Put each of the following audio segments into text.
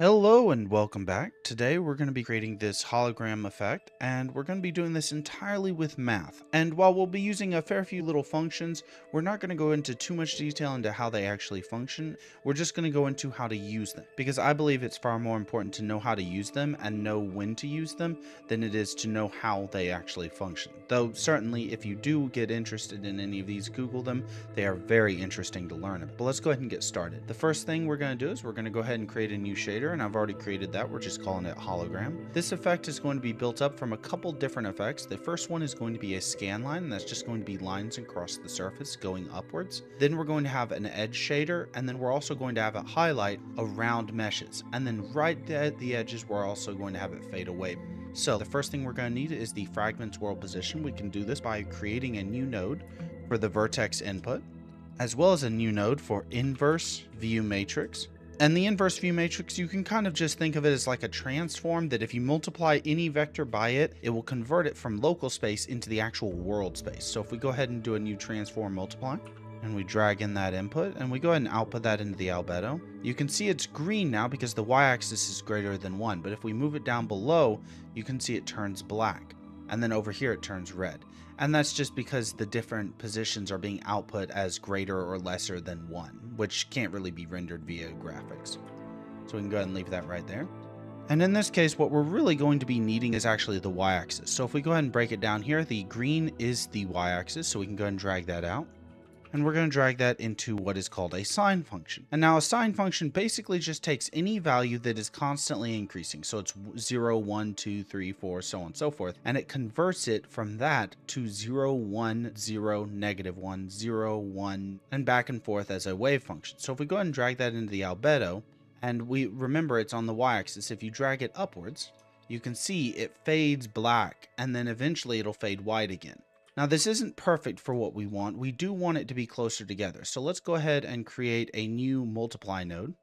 Hello and welcome back. Today we're going to be creating this hologram effect and we're going to be doing this entirely with math. And while we'll be using a fair few little functions, we're not going to go into too much detail into how they actually function. We're just going to go into how to use them because I believe it's far more important to know how to use them and know when to use them than it is to know how they actually function. Though certainly if you do get interested in any of these, Google them. They are very interesting to learn. About. But let's go ahead and get started. The first thing we're going to do is we're going to go ahead and create a new shader and I've already created that. We're just calling it hologram. This effect is going to be built up from a couple different effects. The first one is going to be a scan line, and that's just going to be lines across the surface going upwards. Then we're going to have an edge shader, and then we're also going to have a highlight around meshes. And then right at the edges, we're also going to have it fade away. So the first thing we're going to need is the fragments world position. We can do this by creating a new node for the vertex input, as well as a new node for inverse view matrix. And the inverse view matrix, you can kind of just think of it as like a transform that if you multiply any vector by it, it will convert it from local space into the actual world space. So if we go ahead and do a new transform multiply, and we drag in that input and we go ahead and output that into the albedo. You can see it's green now because the y-axis is greater than 1, but if we move it down below, you can see it turns black. And then over here it turns red. And that's just because the different positions are being output as greater or lesser than 1, which can't really be rendered via graphics. So we can go ahead and leave that right there. And in this case, what we're really going to be needing is actually the y-axis. So if we go ahead and break it down here, the green is the y-axis, so we can go ahead and drag that out and we're going to drag that into what is called a sine function. And now a sine function basically just takes any value that is constantly increasing. So it's 0, 1, 2, 3, 4, so on and so forth. And it converts it from that to 0, 1, 0, negative 1, 0, 1, and back and forth as a wave function. So if we go ahead and drag that into the albedo, and we remember it's on the y-axis, if you drag it upwards, you can see it fades black and then eventually it'll fade white again. Now this isn't perfect for what we want. We do want it to be closer together. So let's go ahead and create a new multiply node.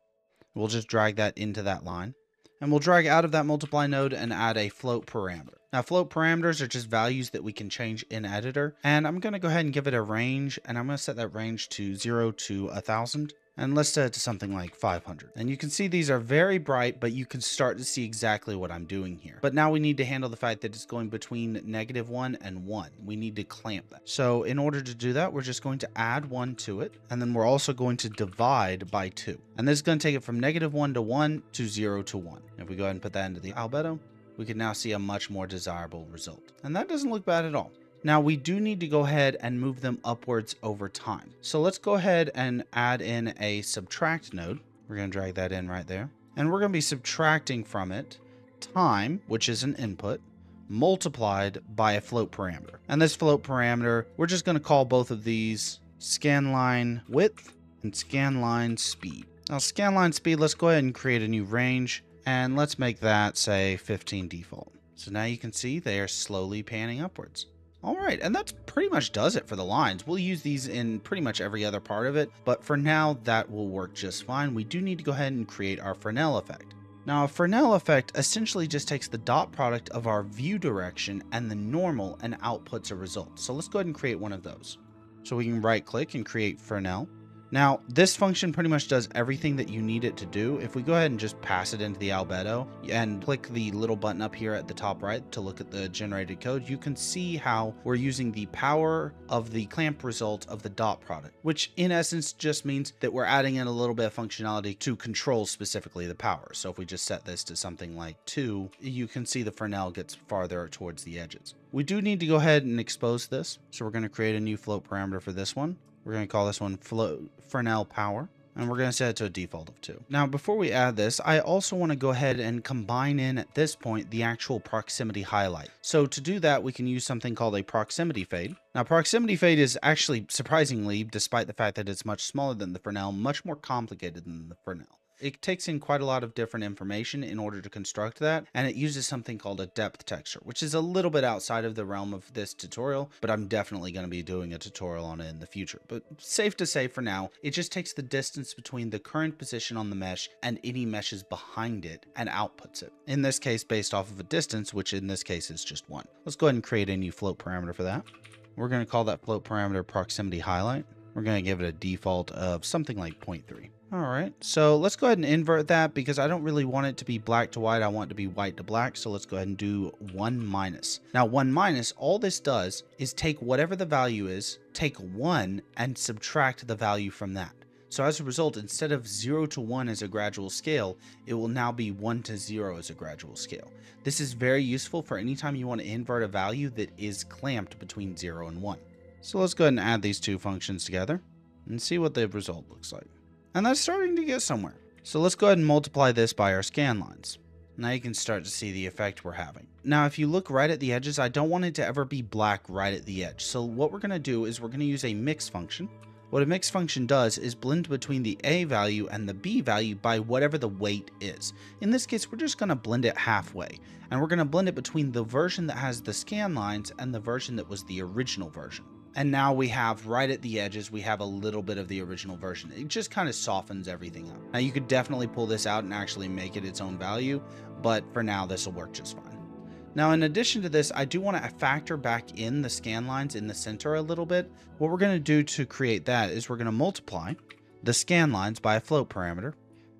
We'll just drag that into that line. And we'll drag out of that multiply node and add a float parameter. Now float parameters are just values that we can change in editor. And I'm going to go ahead and give it a range and I'm going to set that range to 0 to a 1000 and let's set it to something like 500. And you can see these are very bright, but you can start to see exactly what I'm doing here. But now we need to handle the fact that it's going between negative one and one. We need to clamp that. So in order to do that, we're just going to add one to it. And then we're also going to divide by two. And this is going to take it from negative one to one to zero to one. If we go ahead and put that into the albedo, we can now see a much more desirable result. And that doesn't look bad at all. Now we do need to go ahead and move them upwards over time. So let's go ahead and add in a subtract node. We're going to drag that in right there. And we're going to be subtracting from it time, which is an input, multiplied by a float parameter. And this float parameter, we're just going to call both of these scanline width and scanline speed. Now scanline speed, let's go ahead and create a new range and let's make that say 15 default. So now you can see they are slowly panning upwards. All right, and that's pretty much does it for the lines. We'll use these in pretty much every other part of it, but for now, that will work just fine. We do need to go ahead and create our Fresnel effect. Now, a Fresnel effect essentially just takes the dot product of our view direction and the normal and outputs a result. So let's go ahead and create one of those. So we can right click and create Fresnel. Now, this function pretty much does everything that you need it to do. If we go ahead and just pass it into the albedo and click the little button up here at the top right to look at the generated code, you can see how we're using the power of the clamp result of the dot product, which in essence just means that we're adding in a little bit of functionality to control specifically the power. So if we just set this to something like 2, you can see the Fresnel gets farther towards the edges. We do need to go ahead and expose this. So we're going to create a new float parameter for this one. We're going to call this one Flo Fresnel Power. And we're going to set it to a default of 2. Now, before we add this, I also want to go ahead and combine in at this point the actual proximity highlight. So to do that, we can use something called a proximity fade. Now, proximity fade is actually, surprisingly, despite the fact that it's much smaller than the Fresnel, much more complicated than the Fresnel it takes in quite a lot of different information in order to construct that, and it uses something called a depth texture, which is a little bit outside of the realm of this tutorial, but I'm definitely going to be doing a tutorial on it in the future. But safe to say for now, it just takes the distance between the current position on the mesh and any meshes behind it and outputs it. In this case, based off of a distance, which in this case is just one. Let's go ahead and create a new float parameter for that. We're going to call that float parameter proximity highlight. We're going to give it a default of something like 0.3. All right, so let's go ahead and invert that because I don't really want it to be black to white. I want it to be white to black. So let's go ahead and do one minus. Now one minus, all this does is take whatever the value is, take one and subtract the value from that. So as a result, instead of 0 to 1 as a gradual scale, it will now be 1 to 0 as a gradual scale. This is very useful for anytime you want to invert a value that is clamped between 0 and 1. So let's go ahead and add these two functions together and see what the result looks like. And that's starting to get somewhere. So let's go ahead and multiply this by our scan lines. Now you can start to see the effect we're having. Now if you look right at the edges, I don't want it to ever be black right at the edge. So what we're going to do is we're going to use a mix function what a mix function does is blend between the A value and the B value by whatever the weight is. In this case, we're just going to blend it halfway, and we're going to blend it between the version that has the scan lines and the version that was the original version. And now we have right at the edges, we have a little bit of the original version. It just kind of softens everything up. Now you could definitely pull this out and actually make it its own value, but for now this will work just fine. Now, in addition to this, I do want to factor back in the scan lines in the center a little bit. What we're going to do to create that is we're going to multiply the scan lines by a float parameter,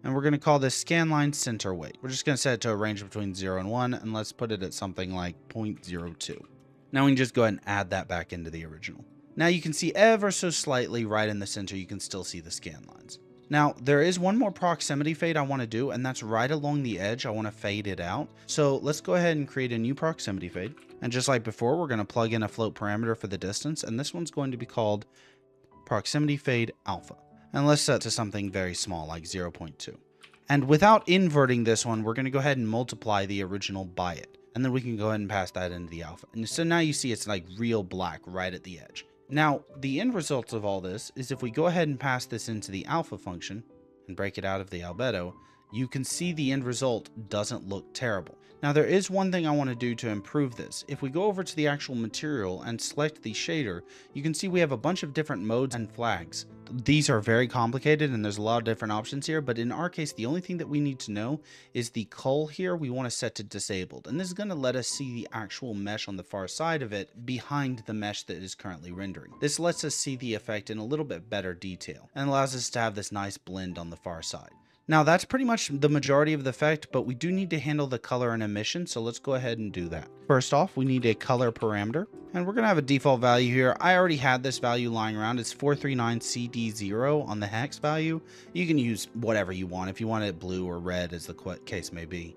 and we're going to call this scan line center weight. We're just going to set it to a range between 0 and 1, and let's put it at something like 0.02. Now we can just go ahead and add that back into the original. Now you can see ever so slightly right in the center, you can still see the scan lines. Now, there is one more proximity fade I want to do, and that's right along the edge. I want to fade it out. So let's go ahead and create a new proximity fade. And just like before, we're going to plug in a float parameter for the distance, and this one's going to be called proximity fade alpha. And let's set to something very small, like 0.2. And without inverting this one, we're going to go ahead and multiply the original by it. And then we can go ahead and pass that into the alpha. And so now you see it's like real black right at the edge. Now, the end result of all this is if we go ahead and pass this into the alpha function and break it out of the albedo, you can see the end result doesn't look terrible. Now there is one thing I want to do to improve this. If we go over to the actual material and select the shader, you can see we have a bunch of different modes and flags. These are very complicated and there's a lot of different options here, but in our case, the only thing that we need to know is the cull here we want to set to disabled. And this is going to let us see the actual mesh on the far side of it behind the mesh that is currently rendering. This lets us see the effect in a little bit better detail and allows us to have this nice blend on the far side. Now that's pretty much the majority of the effect, but we do need to handle the color and emission, so let's go ahead and do that. First off, we need a color parameter, and we're gonna have a default value here. I already had this value lying around. It's 439CD0 on the hex value. You can use whatever you want, if you want it blue or red as the case may be.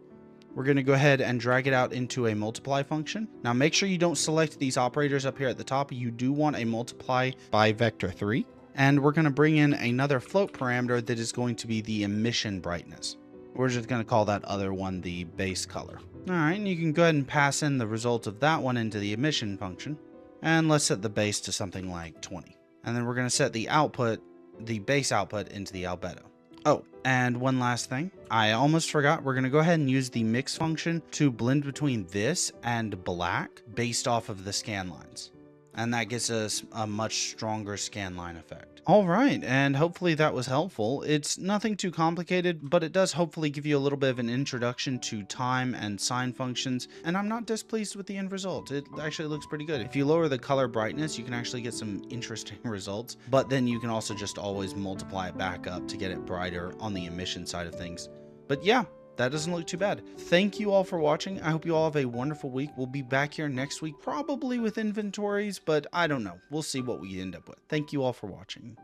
We're going to go ahead and drag it out into a multiply function. Now make sure you don't select these operators up here at the top. You do want a multiply by vector 3 and we're going to bring in another float parameter that is going to be the emission brightness. We're just going to call that other one the base color. All right, and you can go ahead and pass in the result of that one into the emission function. And let's set the base to something like 20. And then we're going to set the output, the base output into the albedo. Oh, and one last thing. I almost forgot. We're going to go ahead and use the mix function to blend between this and black based off of the scan lines and that gives us a much stronger scan line effect. All right, and hopefully that was helpful. It's nothing too complicated, but it does hopefully give you a little bit of an introduction to time and sine functions, and I'm not displeased with the end result. It actually looks pretty good. If you lower the color brightness, you can actually get some interesting results, but then you can also just always multiply it back up to get it brighter on the emission side of things. But yeah, that doesn't look too bad. Thank you all for watching. I hope you all have a wonderful week. We'll be back here next week, probably with inventories, but I don't know. We'll see what we end up with. Thank you all for watching.